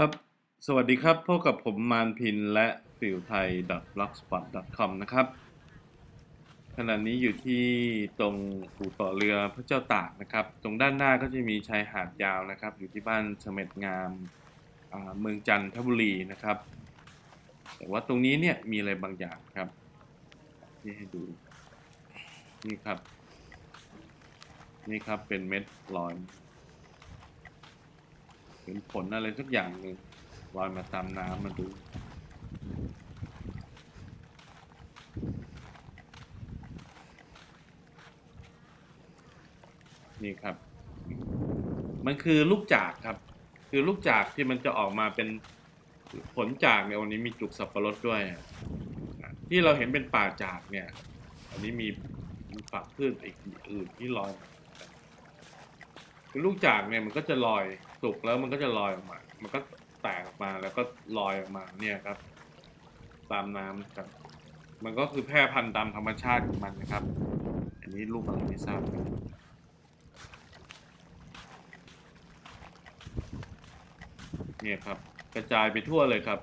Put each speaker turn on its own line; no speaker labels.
ครับ สวัสดีครับพบกับผมมานพินและฟิลไทย blogspot com นะครับ ขณะนี้อยู่ที่ตรงอู่ต่อเรือพระเจ้าตากนะครับ ตรงด้านหน้าก็จะมีชายหาดยาวนะครับ อยู่ที่บ้านเสม็ดงามเมืองจันทบุรีนะครับ แต่ว่าตรงนี้เนี่ยมีอะไรบางอย่างครับที่ให้ดู นี่ครับ นี่ครับเป็นเม็ดลอย เป็นผลอะไรสักอย่างหนึ่งลอยมาตามน้ำมาดูนี่ครับ มันคือลูกจากครับ คือลูกจากที่มันจะออกมาเป็นผลจากในยวันนี้มีจุกสับปะรดด้วย ที่เราเห็นเป็นป่าจากเนี่ย อันนี้มีฝักพืชอีกอื่นที่ลอย คือลูกจากเนี่ยมันก็จะลอยสุกแล้วมันก็จะลอยออกมา มันก็แตกออกมาแล้วก็ลอยออกมาเนี่ยครับ ตามน้ำครับ มันก็คือแพร่พันธุ์ตามธรรมชาติของมันนะครับ อันนี้ลูกอะไรไม่ทราบครับเนี่ยครับ กระจายไปทั่วเลยครับ